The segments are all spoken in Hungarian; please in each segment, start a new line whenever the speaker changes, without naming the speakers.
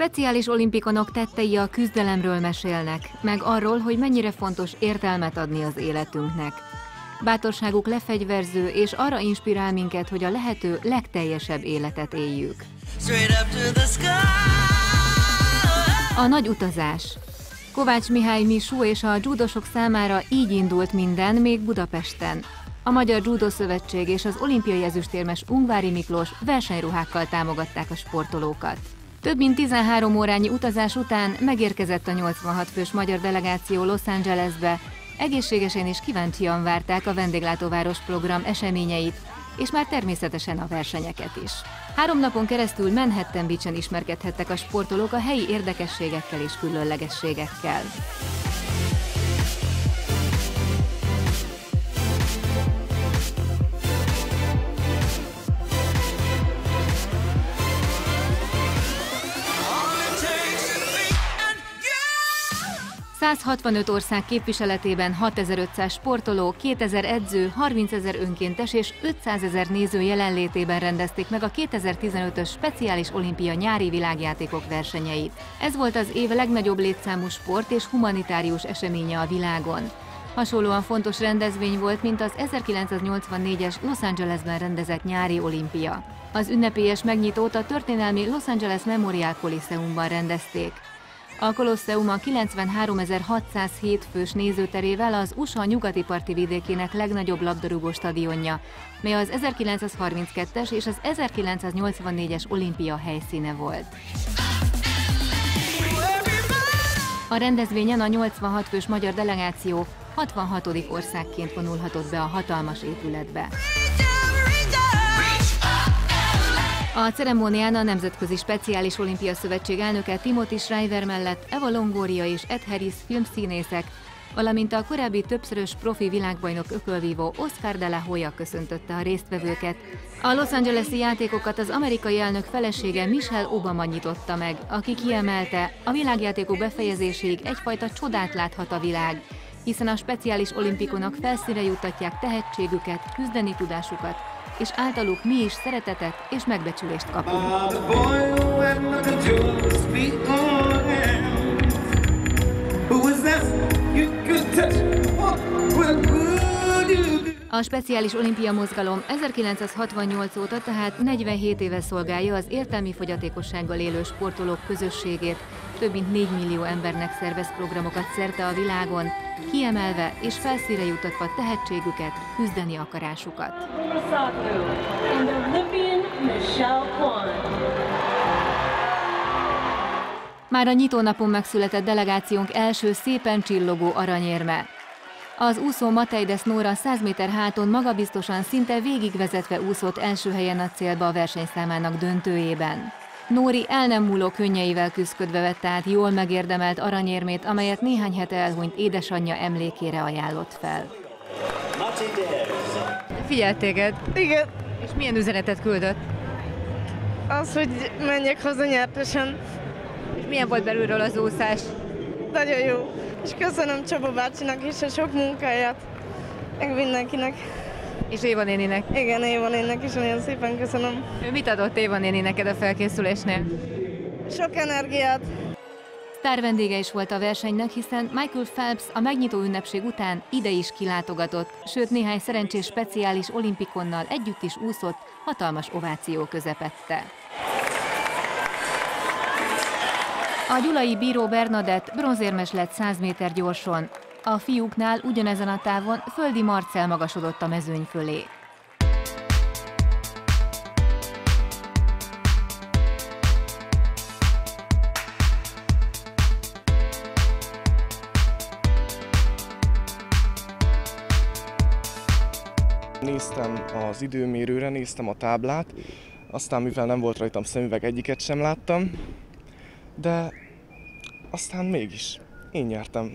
Speciális olimpikonok tettei a küzdelemről mesélnek, meg arról, hogy mennyire fontos értelmet adni az életünknek. Bátorságuk lefegyverző, és arra inspirál minket, hogy a lehető legteljesebb életet éljük. A nagy utazás. Kovács Mihály Misú és a judosok számára így indult minden, még Budapesten. A Magyar Judo Szövetség és az olimpiai ezüstérmes Ungvári Miklós versenyruhákkal támogatták a sportolókat. Több mint 13 órányi utazás után megérkezett a 86 fős magyar delegáció Los Angelesbe, egészségesen és kíváncsian várták a vendéglátóváros program eseményeit, és már természetesen a versenyeket is. Három napon keresztül Manhattan Beach-en ismerkedhettek a sportolók a helyi érdekességekkel és különlegességekkel. 165 ország képviseletében 6500 sportoló, 2000 edző, 30 ezer önkéntes és 500 ezer néző jelenlétében rendezték meg a 2015-ös speciális olimpia nyári világjátékok versenyeit. Ez volt az év legnagyobb létszámú sport és humanitárius eseménye a világon. Hasonlóan fontos rendezvény volt, mint az 1984-es Los Angelesben rendezett nyári olimpia. Az ünnepélyes megnyitót a történelmi Los Angeles Memorial Coliseumban rendezték. A Kolosseum a 93.607 fős nézőterével az USA nyugati parti vidékének legnagyobb labdarúgó stadionja, mely az 1932-es és az 1984-es olimpia helyszíne volt. A rendezvényen a 86 fős magyar delegáció 66. országként vonulhatott be a hatalmas épületbe. A ceremónián a Nemzetközi Speciális Olimpia Szövetség elnöke Timothy Schreiber mellett Eva Longoria és Ed Harris filmszínészek, valamint a korábbi többszörös profi világbajnok ökölvívó Oscar de la Hoya köszöntötte a résztvevőket. A Los Angeles-i játékokat az amerikai elnök felesége Michelle Obama nyitotta meg, aki kiemelte, a világjátékok befejezéséig egyfajta csodát láthat a világ, hiszen a speciális olimpikonok felszíre juttatják tehetségüket, küzdeni tudásukat, és általuk mi is szeretetet és megbecsülést kapunk. A speciális olimpia mozgalom 1968 óta, tehát 47 éve szolgálja az értelmi fogyatékossággal élő sportolók közösségét, több mint 4 millió embernek szervez programokat szerte a világon, kiemelve és felszíre jutatva tehetségüket, küzdeni akarásukat. Már a nyitónapon megszületett delegációnk első szépen csillogó aranyérme. Az úszó Matejdes Nóra 100 méter háton magabiztosan szinte végigvezetve úszott első helyen a célba a versenyszámának döntőjében. Nóri el nem múló könnyeivel küzdködve vette át jól megérdemelt aranyérmét, amelyet néhány hete elhunyt édesanyja emlékére ajánlott fel. Figyelt téged?
Igen.
És milyen üzenetet küldött?
Az, hogy menjek haza nyertesen.
És milyen volt belülről az úszás?
Nagyon jó. És köszönöm Csaba bácsinak is a sok munkáját, meg mindenkinek.
És Éva néninek.
Igen, Éva néninek is nagyon szépen köszönöm.
Ő mit adott Éva néni neked a felkészülésnél?
Sok energiát.
Sztár vendége is volt a versenynek, hiszen Michael Phelps a megnyitó ünnepség után ide is kilátogatott, sőt néhány szerencsés speciális olimpikonnal együtt is úszott, hatalmas ováció közepette. A gyulai bíró Bernadett bronzérmes lett 100 méter gyorson, a fiúknál ugyanezen a távon Földi Marcel magasodott a mezőny fölé.
Néztem az időmérőre, néztem a táblát, aztán mivel nem volt rajtam szemüveg, egyiket sem láttam, de aztán mégis én nyertem.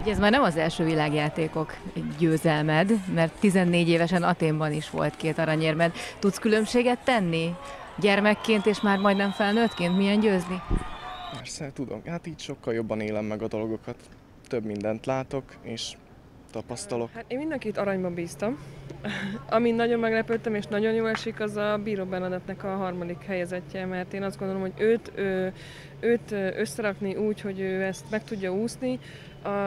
Ugye ez már nem az első világjátékok győzelmed, mert 14 évesen Aténban is volt két aranyérmed. Tudsz különbséget tenni? Gyermekként és már majdnem felnőttként milyen győzni?
Persze, tudom. Hát így sokkal jobban élem meg a dolgokat. Több mindent látok, és tapasztalok.
Hát én mindenkit aranyba bíztam. Amin nagyon meglepődtem, és nagyon jól esik, az a Bíró Benedettnek a harmadik helyezettje, mert én azt gondolom, hogy őt, ő, őt összerakni úgy, hogy ő ezt meg tudja úszni,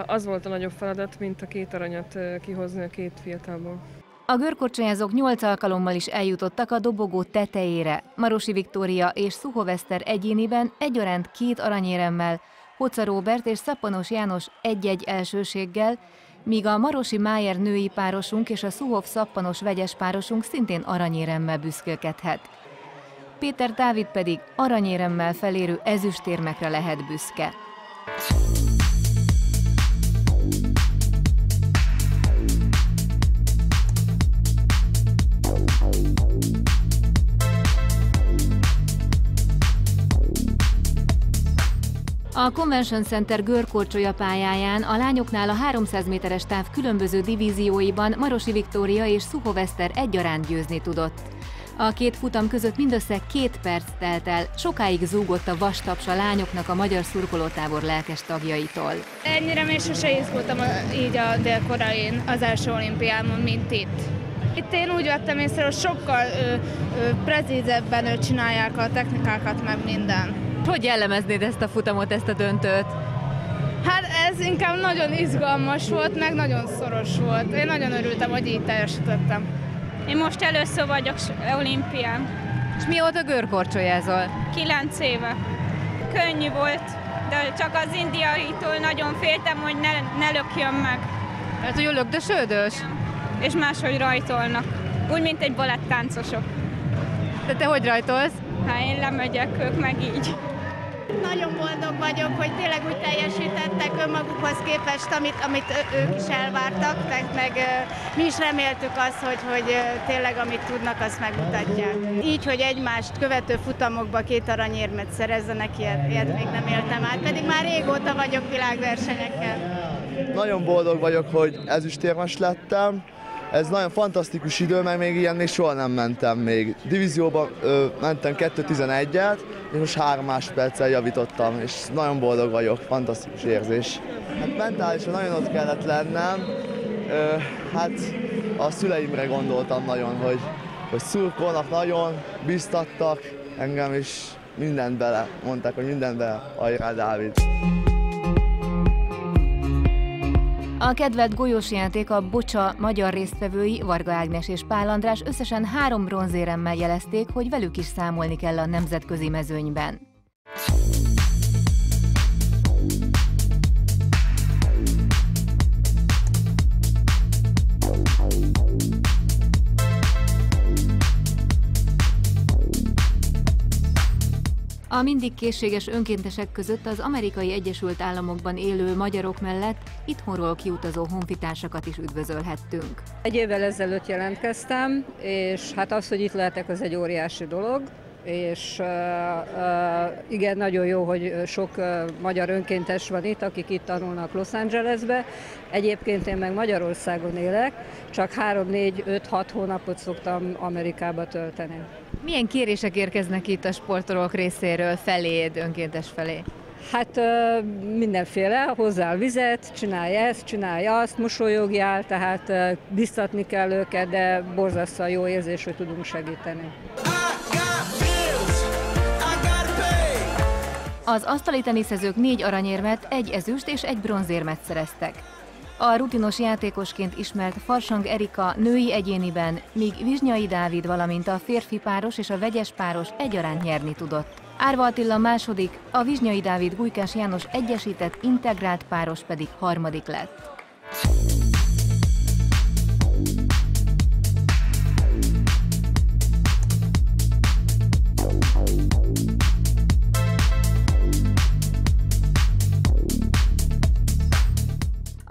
az volt a nagyobb feladat, mint a két aranyat kihozni a két fiatalból.
A görkorcsonyázók nyolc alkalommal is eljutottak a dobogó tetejére. Marosi Viktória és Szuhoveszter egyéniben egyaránt két aranyéremmel, Hoca Róbert és Szappanos János egy-egy elsőséggel, míg a Marosi Májer női párosunk és a Szuhov Szappanos vegyes párosunk szintén aranyéremmel büszkélkedhet. Péter Dávid pedig aranyéremmel felérő ezüstérmekre lehet büszke. A Convention Center görkorcsolya pályáján a lányoknál a 300 méteres táv különböző divízióiban Marosi Viktória és Szuhoveszter egyaránt győzni tudott. A két futam között mindössze két perc telt el, sokáig zúgott a vastaps a lányoknak a magyar szurkolótábor lelkes tagjaitól.
Ennyire még sose izgultam így a dél-koreai az első olimpiámon, mint itt. Itt én úgy vettem észre, hogy sokkal ö, ö, precízebben csinálják a technikákat, meg minden.
Hogy jellemeznéd ezt a futamot, ezt a döntőt?
Hát ez inkább nagyon izgalmas volt, meg nagyon szoros volt. Én nagyon örültem, hogy így teljesítettem.
Én most először vagyok olimpián.
És mióta görkorcsolyázol?
Kilenc éve. Könnyű volt, de csak az indiaitól nagyon féltem, hogy ne, ne lökjön meg.
Hát, hogy lökdösődös?
És máshogy rajtolnak. Úgy, mint egy balettáncosok.
De te hogy rajtolsz?
Hát én lemegyek, ők meg így.
Nagyon boldog vagyok, hogy tényleg úgy teljesítettek önmagukhoz képest, amit, amit ők is elvártak, meg, meg mi is reméltük azt, hogy, hogy tényleg amit tudnak, azt megmutatják. Így, hogy egymást követő futamokba két aranyérmet szerezzenek, ilyet, ilyet még nem éltem át, pedig már régóta vagyok világversenyekkel.
Nagyon boldog vagyok, hogy ezüstérmes lettem, ez nagyon fantasztikus idő, mert még ilyen még soha nem mentem még. Divízióban ö, mentem 2.11-et, és most 3 másodperccel javítottam, és nagyon boldog vagyok, fantasztikus érzés. Hát mentálisan nagyon ott kellett lennem, ö, hát a szüleimre gondoltam nagyon, hogy, hogy szurkolnak nagyon, biztattak engem, és mindent bele, mondták, hogy mindent bele, ajrá Dávid.
A kedvelt golyós játék a Bocsa magyar résztvevői Varga Ágnes és Pál András összesen három bronzéremmel jelezték, hogy velük is számolni kell a nemzetközi mezőnyben. A mindig készséges önkéntesek között az amerikai Egyesült Államokban élő magyarok mellett itthonról kiutazó honfitársakat is üdvözölhettünk.
Egy évvel ezelőtt jelentkeztem, és hát az, hogy itt lehetek, az egy óriási dolog és uh, uh, igen, nagyon jó, hogy sok uh, magyar önkéntes van itt, akik itt tanulnak Los Angelesbe. Egyébként én meg Magyarországon élek, csak 3-4-5-6 hónapot szoktam Amerikába tölteni.
Milyen kérések érkeznek itt a sportolók részéről feléd, önkéntes felé?
Hát mindenféle, hozzá vizet, csinálj ezt, csinálj azt, mosolyogjál, tehát biztatni kell őket, de borzasztóan jó érzés, hogy tudunk segíteni.
Az asztali teniszezők négy aranyérmet, egy ezüst és egy bronzérmet szereztek. A rutinos játékosként ismert Farsang Erika női egyéniben, míg Vizsnyai Dávid, valamint a férfi páros és a vegyes páros egyaránt nyerni tudott. Árva Attila második, a Vizsnyai Dávid Gujkás János egyesített integrált páros pedig harmadik lett.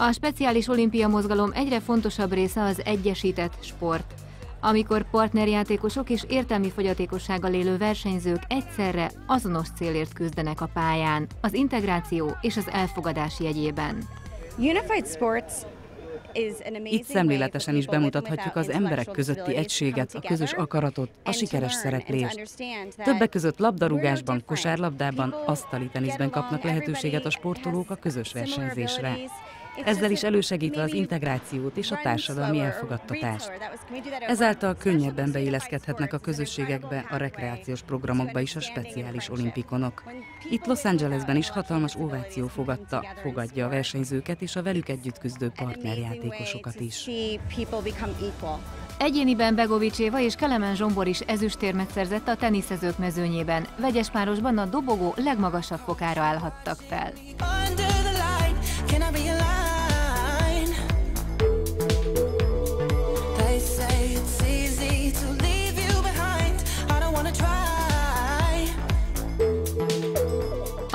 A speciális olimpia mozgalom egyre fontosabb része az egyesített sport, amikor partnerjátékosok és értelmi fogyatékossággal élő versenyzők egyszerre azonos célért küzdenek a pályán, az integráció és az elfogadás jegyében.
Unified Sports itt szemléletesen is bemutathatjuk az emberek közötti egységet, a közös akaratot, a sikeres szereplést. Többek között labdarúgásban, kosárlabdában, asztali teniszben kapnak lehetőséget a sportolók a közös versenyzésre. Ezzel is elősegítve az integrációt és a társadalmi elfogadtatást. Ezáltal könnyebben beilleszkedhetnek a közösségekbe, a rekreációs programokba is a speciális olimpikonok. Itt Los Angelesben is hatalmas ováció fogadta, fogadja a versenyzőket és a velük együtt küzdő partnerjátékosokat is.
Egyéniben Begovics Éva és Kelemen Zsombor is ezüstérmet szerzett a teniszezők mezőnyében. Vegyes párosban a dobogó legmagasabb fokára állhattak fel.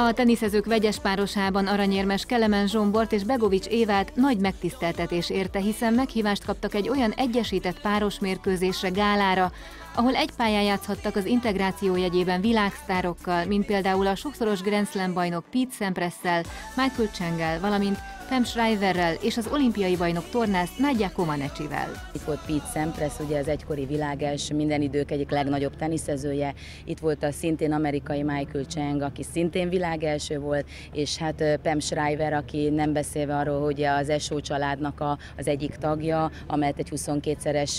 A teniszezők vegyes párosában aranyérmes Kelemen Zsombort és Begovics Évát nagy megtiszteltetés érte, hiszen meghívást kaptak egy olyan egyesített páros mérkőzésre gálára, ahol egy pályán játszhattak az integráció jegyében világsztárokkal, mint például a sokszoros Grand Slam bajnok Pete Sampras-szel, Michael Chengel, valamint Pam Shriverrel és az olimpiai bajnok tornász Nagyja Comanecivel.
Itt volt Pete Sampras, ugye az egykori világ első, minden idők egyik legnagyobb teniszezője. Itt volt a szintén amerikai Michael Cheng, aki szintén világ első volt, és hát Pam Shriver, aki nem beszélve arról, hogy az Esó családnak a, az egyik tagja, amelyet egy 22-szeres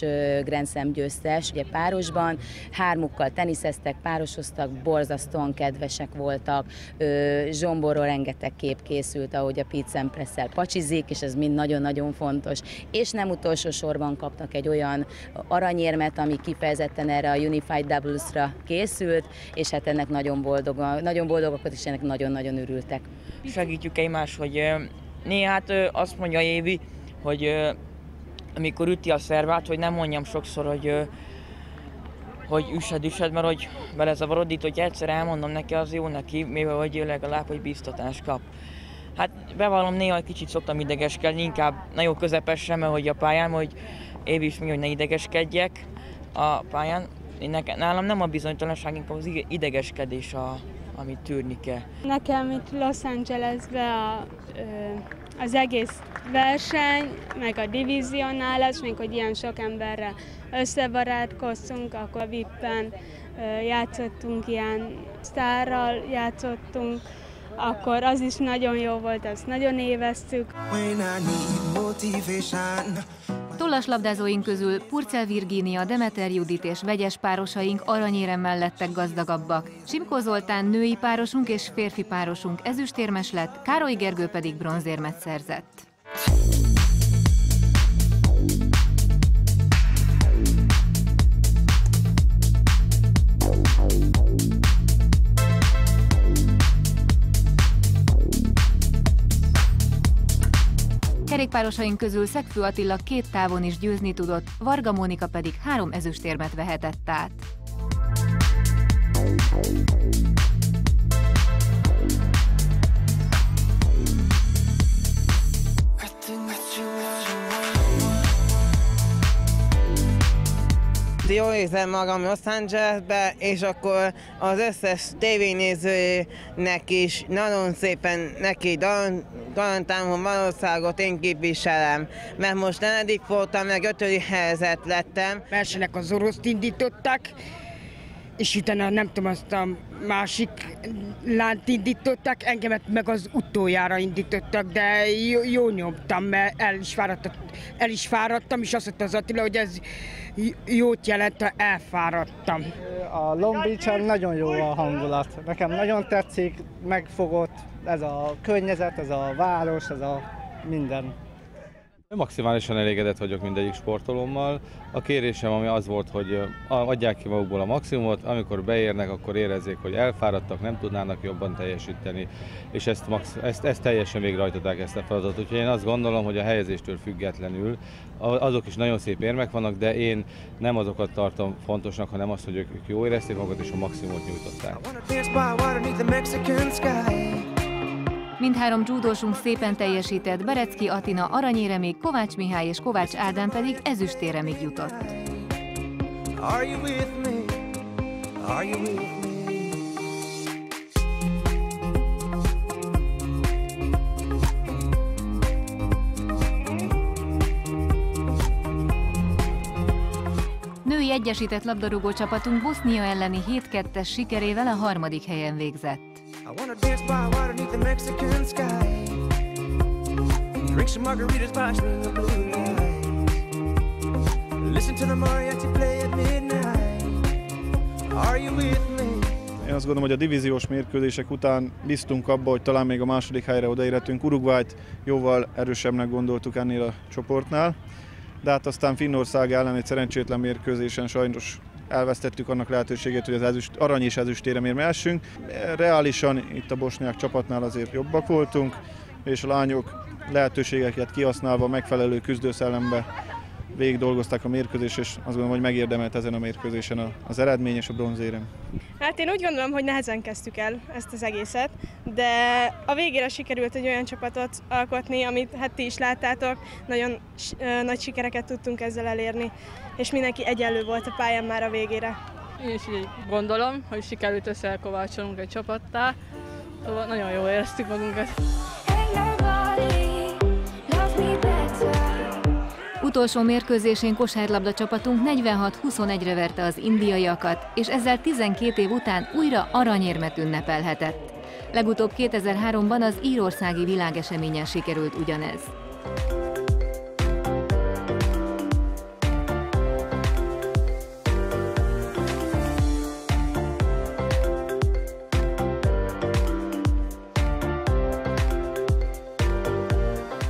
Grand Slam győztes, ugye párosban. Hármukkal teniszeztek, párosoztak, borzasztóan kedvesek voltak. Zsomborról rengeteg kép készült, ahogy a Pete Sampras ezzel pacsizik, és ez mind nagyon-nagyon fontos. És nem utolsó sorban kaptak egy olyan aranyérmet, ami kifejezetten erre a Unified Doubles-ra készült, és hát ennek nagyon boldog, nagyon boldogak, és ennek nagyon-nagyon örültek.
Segítjük egymást, hogy néha hát azt mondja Évi, hogy amikor üti a szervát, hogy nem mondjam sokszor, hogy hogy üsed, üsed, mert hogy belezavarodít, hogy egyszer elmondom neki, az jó neki, mivel hogy legalább, hogy biztatást kap. Hát bevallom, néha egy kicsit szoktam idegeskedni, inkább nagyon közepesen, mert hogy a pályán, hogy Évi is mi, hogy ne idegeskedjek a pályán. Én nekem, nálam nem a bizonytalanság, inkább az idegeskedés, a, amit tűrni kell.
Nekem itt Los Angelesben a, az egész verseny, meg a divizionál lesz, még hogy ilyen sok emberrel összebarátkoztunk, akkor vippen játszottunk ilyen sztárral, játszottunk, akkor az is nagyon jó volt, azt nagyon éveztük.
Tollas labdázóink közül Purcell Virginia, Demeter Judit és vegyes párosaink aranyérem mellettek gazdagabbak. Simko Zoltán női párosunk és férfi párosunk ezüstérmes lett, Károly Gergő pedig bronzérmet szerzett. Kerékpárosaink közül Szegfő Attila két távon is győzni tudott, Varga Mónika pedig három ezüstérmet vehetett át.
Jól érzem magam Los Angelesbe, és akkor az összes tévénézőnek is nagyon szépen neki garantálom, hogy Magyarországot én képviselem, mert most negyedik voltam, meg ötödik helyzet lettem.
Versenek az oroszt indították, és utána nem tudom, azt a másik lánt indították, engemet meg az utoljára indítottak, de jó, jó nyomtam, mert el is, fáradtam, el is fáradtam, és azt mondta az Attila, hogy ez jót jelent, ha elfáradtam.
A Long beach nagyon jó a hangulat. Nekem nagyon tetszik, megfogott ez a környezet, ez a város, ez a minden.
Maximálisan elégedett vagyok mindegyik sportolommal. A kérésem ami az volt, hogy adják ki magukból a maximumot, amikor beérnek, akkor érezzék, hogy elfáradtak, nem tudnának jobban teljesíteni, és ezt, ezt, ezt teljesen végrehajtották ezt a feladatot. Úgyhogy én azt gondolom, hogy a helyezéstől függetlenül azok is nagyon szép érmek vannak, de én nem azokat tartom fontosnak, hanem azt, hogy ők jó érezték magukat és a maximumot nyújtották.
Mindhárom judósunk szépen teljesített, Berecki Atina aranyéremig, Kovács Mihály és Kovács Ádám pedig ezüstéremig jutott. Are you with me? Are you with me? Női egyesített labdarúgó csapatunk Bosznia elleni 7-2-es sikerével a harmadik helyen végzett. I wanna dance by water beneath the Mexican sky.
Picture margaritas by string blue lights. Listen to the mariachi play at midnight. Are you with me?
Én azt gondolom, hogy a divíziós mérkőzések után biztunk abba, hogy talán még a második helyre odaérhetünk. Uruguayt jóval erősebbnek gondoltuk ennél a csoportnál, de hát aztán Finnország ellen egy szerencsétlen mérkőzésen sajnos elvesztettük annak lehetőségét, hogy az ezüst, arany és ezüstére mérmelsünk. Reálisan itt a bosnyák csapatnál azért jobbak voltunk, és a lányok lehetőségeket kihasználva megfelelő küzdőszellembe végig dolgozták a mérkőzés, és azt gondolom, hogy megérdemelt ezen a mérkőzésen az eredmény és a bronzérem.
Hát én úgy gondolom, hogy nehezen kezdtük el ezt az egészet, de a végére sikerült egy olyan csapatot alkotni, amit hát ti is láttátok, nagyon nagy sikereket tudtunk ezzel elérni, és mindenki egyenlő volt a pályán már a végére.
Én is így gondolom, hogy sikerült összekovácsolnunk egy csapattá, szóval nagyon jól éreztük magunkat.
Utolsó mérkőzésén kosárlabda csapatunk 46-21-re verte az indiaiakat, és ezzel 12 év után újra aranyérmet ünnepelhetett. Legutóbb 2003-ban az írországi világeseményen sikerült ugyanez.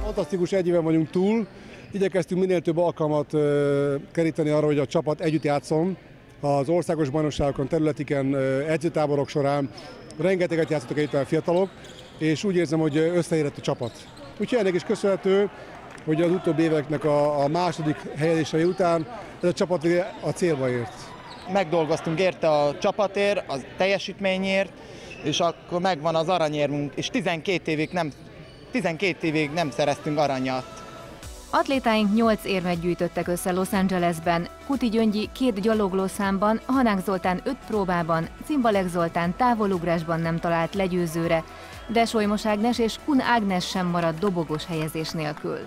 Fantasztikus egy éve vagyunk túl, Igyekeztünk minél több alkalmat keríteni arra, hogy a csapat együtt játszon. Az országos bajnokságokon, területiken, edzőtáborok során rengeteget játszottak együtt a fiatalok, és úgy érzem, hogy összeérett a csapat. Úgyhogy ennek is köszönhető, hogy az utóbbi éveknek a, a második helyezései után ez a csapat a célba ért.
Megdolgoztunk érte a csapatért, a teljesítményért, és akkor megvan az aranyérmünk, és 12 évig nem, 12 évig nem szereztünk aranyat.
Atlétáink 8 érmet gyűjtöttek össze Los Angelesben, Kuti Gyöngyi két gyaloglószámban, Hanák Zoltán 5 próbában, Cimbalek Zoltán távolugrásban nem talált legyőzőre, de Solymos Ágnes és Kun Ágnes sem maradt dobogós helyezés nélkül.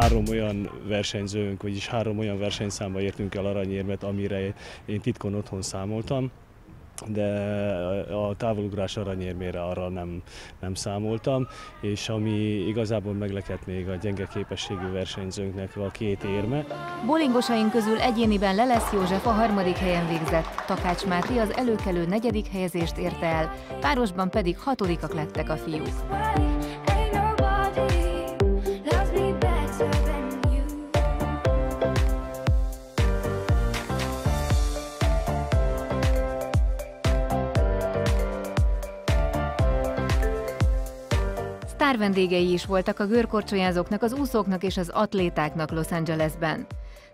Három olyan versenyzőnk, vagyis három olyan versenyszámba értünk el aranyérmet, amire én titkon otthon számoltam de a távolugrás aranyérmére arra nem, nem számoltam, és ami igazából meglepett még a gyenge képességű versenyzőnknek a két érme.
Bolingosaink közül egyéniben Lelesz József a harmadik helyen végzett, Takács Máté az előkelő negyedik helyezést érte el, párosban pedig hatodikak lettek a fiúk. Sztár vendégei is voltak a görkorcsolyázóknak, az úszóknak és az atlétáknak Los Angelesben.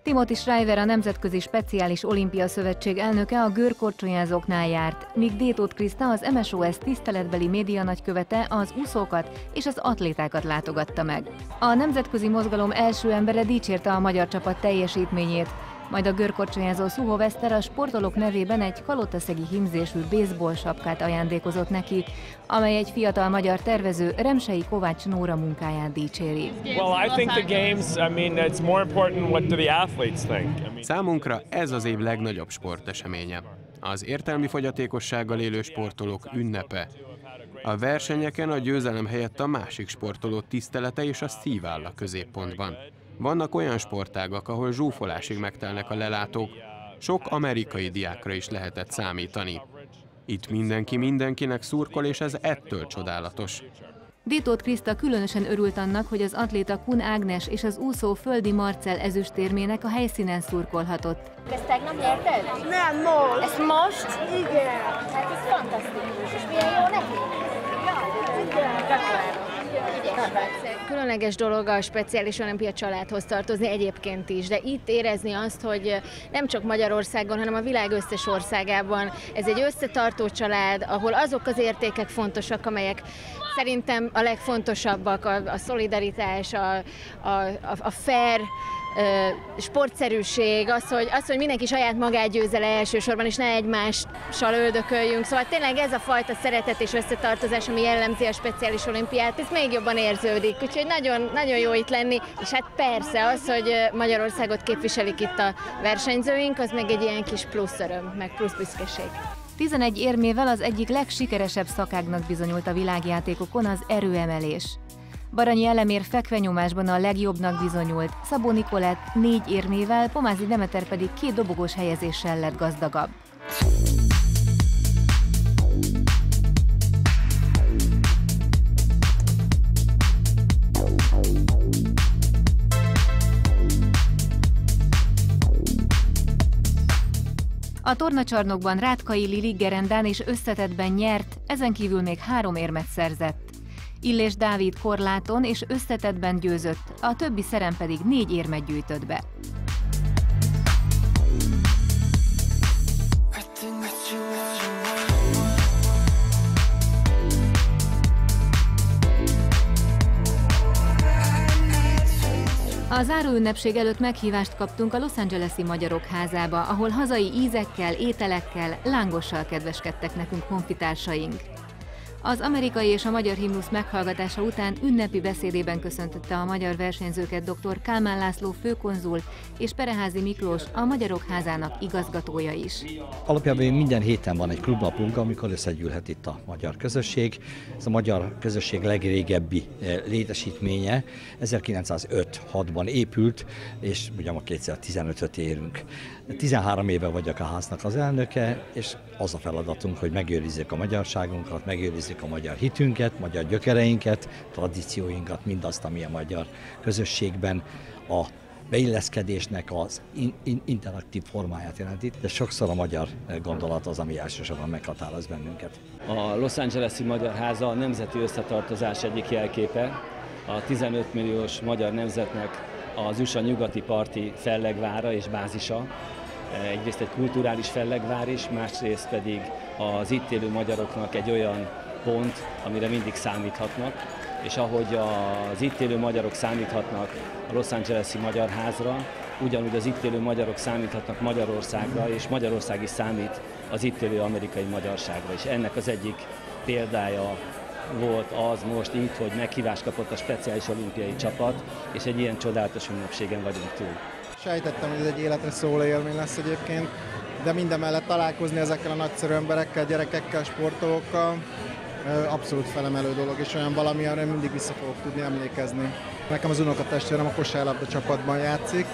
Timothy Shriver, a Nemzetközi Speciális Olimpia Szövetség elnöke a görkorcsolyázóknál járt, míg Détót Kriszta, az MSOS tiszteletbeli média nagykövete az úszókat és az atlétákat látogatta meg. A nemzetközi mozgalom első embere dicsérte a magyar csapat teljesítményét, majd a görkorcsonyázó Szuho Veszter a sportolók nevében egy kalotaszegi himzésű baseball sapkát ajándékozott neki, amely egy fiatal magyar tervező Remsei Kovács Nóra munkáját dicséri.
Számunkra ez az év legnagyobb sporteseménye. Az értelmi fogyatékossággal élő sportolók ünnepe. A versenyeken a győzelem helyett a másik sportoló tisztelete és a szív áll a középpontban. Vannak olyan sportágak, ahol zsúfolásig megtelnek a lelátók, sok amerikai diákra is lehetett számítani. Itt mindenki mindenkinek szurkol, és ez ettől csodálatos.
Dítót Kriszta különösen örült annak, hogy az atléta Kun Ágnes és az úszó Földi Marcel ezüstérmének a helyszínen szurkolhatott.
Ezt tegnap nyerted?
Nem, most.
Ezt most?
Igen.
Hát ez fantasztikus, és milyen jó neki?
Igen.
Gratulálok.
Különleges dolog a speciális olimpia családhoz tartozni egyébként is, de itt érezni azt, hogy nem csak Magyarországon, hanem a világ összes országában ez egy összetartó család, ahol azok az értékek fontosak, amelyek szerintem a legfontosabbak, a, a szolidaritás, a, a, a fair sportszerűség, az hogy, az, hogy mindenki saját magát győzze le elsősorban, és ne egymással öldököljünk. Szóval tényleg ez a fajta szeretet és összetartozás, ami jellemzi a speciális olimpiát, ez még jobban érződik. Úgyhogy nagyon, nagyon jó itt lenni, és hát persze az, hogy Magyarországot képviselik itt a versenyzőink, az meg egy ilyen kis plusz öröm, meg plusz büszkeség.
11 érmével az egyik legsikeresebb szakágnak bizonyult a világjátékokon az erőemelés. Baranyi elemér fekvenyomásban a legjobbnak bizonyult, Szabó Nikolett négy érmével, Pomázi Demeter pedig két dobogós helyezéssel lett gazdagabb. A tornacsarnokban Rátkai Lili gerendán és összetetben nyert, ezen kívül még három érmet szerzett. Illés Dávid korláton és összetetben győzött, a többi szerem pedig négy érmet gyűjtött be. A záróünnepség előtt meghívást kaptunk a Los Angeles-i Magyarok házába, ahol hazai ízekkel, ételekkel, lángossal kedveskedtek nekünk honfitársaink. Az amerikai és a magyar himnusz meghallgatása után ünnepi beszédében köszöntötte a magyar versenyzőket dr. Kálmán László főkonzul és Pereházi Miklós, a Magyarok Házának igazgatója is.
Alapjában minden héten van egy klubnapunk, amikor összegyűlhet itt a magyar közösség. Ez a magyar közösség legrégebbi eh, létesítménye. 1905-6-ban épült, és ugye ma 2015-öt érünk. 13 éve vagyok a háznak az elnöke, és az a feladatunk, hogy megőrizzük a magyarságunkat, megőrizzük a magyar hitünket, magyar gyökereinket, tradícióinkat, mindazt, ami a magyar közösségben a beilleszkedésnek az in- in- interaktív formáját jelenti, de sokszor a magyar gondolat az, ami elsősorban meghatároz bennünket.
A Los Angeles-i Magyar Háza a nemzeti összetartozás egyik jelképe. A 15 milliós magyar nemzetnek az USA nyugati parti fellegvára és bázisa. Egyrészt egy kulturális fellegvár is, másrészt pedig az itt élő magyaroknak egy olyan pont, amire mindig számíthatnak, és ahogy az itt élő magyarok számíthatnak a Los Angeles-i Magyar Házra, ugyanúgy az itt élő magyarok számíthatnak Magyarországra, és Magyarország is számít az itt élő amerikai magyarságra. És ennek az egyik példája volt az most itt, hogy meghívást kapott a speciális olimpiai csapat, és egy ilyen csodálatos ünnepségen vagyunk túl.
Sejtettem, hogy ez egy életre szóló élmény lesz egyébként, de minden mellett találkozni ezekkel a nagyszerű emberekkel, gyerekekkel, sportolókkal, abszolút felemelő dolog, és olyan valami, amire mindig vissza fogok tudni emlékezni. Nekem az unokatestvérem a kosárlabda csapatban játszik,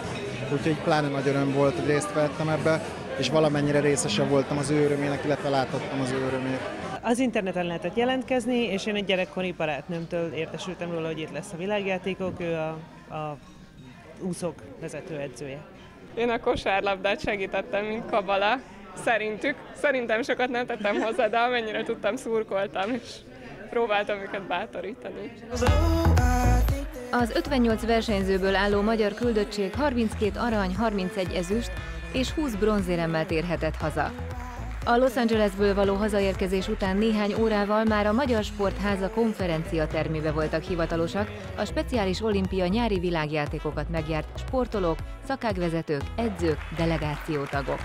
úgyhogy pláne nagy öröm volt, hogy részt vettem ebbe, és valamennyire részese voltam az ő örömének, illetve láthattam az ő örömét.
Az interneten lehetett jelentkezni, és én egy gyerekkori barátnőmtől értesültem róla, hogy itt lesz a világjátékok, ő a, a úszók vezetőedzője.
Én a kosárlabdát segítettem, mint kabala, szerintük. Szerintem sokat nem tettem hozzá, de amennyire tudtam, szurkoltam, és próbáltam őket bátorítani.
Az 58 versenyzőből álló magyar küldöttség 32 arany, 31 ezüst és 20 bronzéremmel térhetett haza. A Los Angelesből való hazaérkezés után néhány órával már a Magyar Sportháza konferencia termébe voltak hivatalosak a speciális olimpia nyári világjátékokat megjárt sportolók, szakágvezetők, edzők, delegációtagok.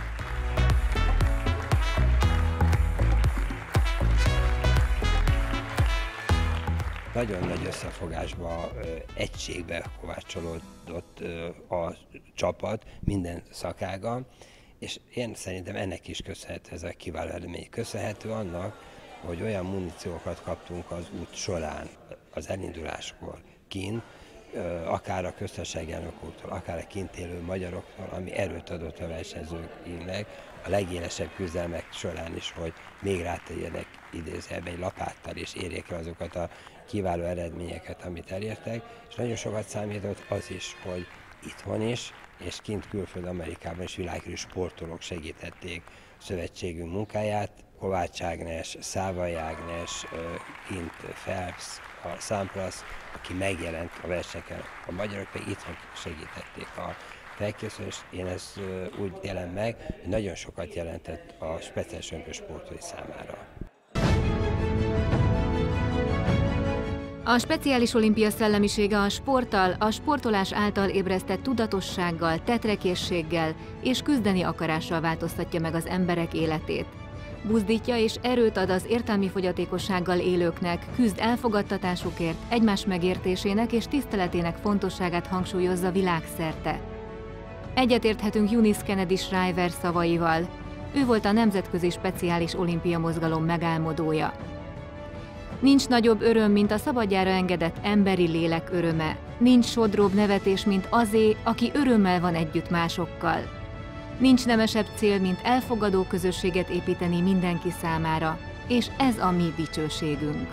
Nagyon nagy összefogásba, egységbe kovácsolódott a csapat, minden szakága, és én szerintem ennek is köszönhető ez a kiváló eredmény. Köszönhető annak, hogy olyan muníciókat kaptunk az út során, az elinduláskor kint, akár a köztársasági elnökútól, akár a kint élő magyaroktól, ami erőt adott a versenyzőknek a legélesebb küzdelmek során is, hogy még rátegyenek idézőjelbe egy lapáttal, és érjék el azokat a kiváló eredményeket, amit elértek, és nagyon sokat számított az is, hogy itthon is, és kint külföld Amerikában is világhírű sportolók segítették szövetségünk munkáját. Kovács Ágnes, Szávai Ágnes, kint Phelps, a Sampras, aki megjelent a versenyeken. A magyarok pedig itthon segítették a felkészülést. Én ezt úgy élem meg, hogy nagyon sokat jelentett a speciális sportolói számára.
A speciális olimpia szellemisége a sporttal, a sportolás által ébresztett tudatossággal, tetrekészséggel és küzdeni akarással változtatja meg az emberek életét. Buzdítja és erőt ad az értelmi fogyatékossággal élőknek, küzd elfogadtatásukért, egymás megértésének és tiszteletének fontosságát hangsúlyozza világszerte. Egyetérthetünk Eunice Kennedy Shriver szavaival. Ő volt a Nemzetközi Speciális Olimpia Mozgalom megálmodója. Nincs nagyobb öröm, mint a szabadjára engedett emberi lélek öröme. Nincs sodróbb nevetés, mint azé, aki örömmel van együtt másokkal. Nincs nemesebb cél, mint elfogadó közösséget építeni mindenki számára, és ez a mi dicsőségünk.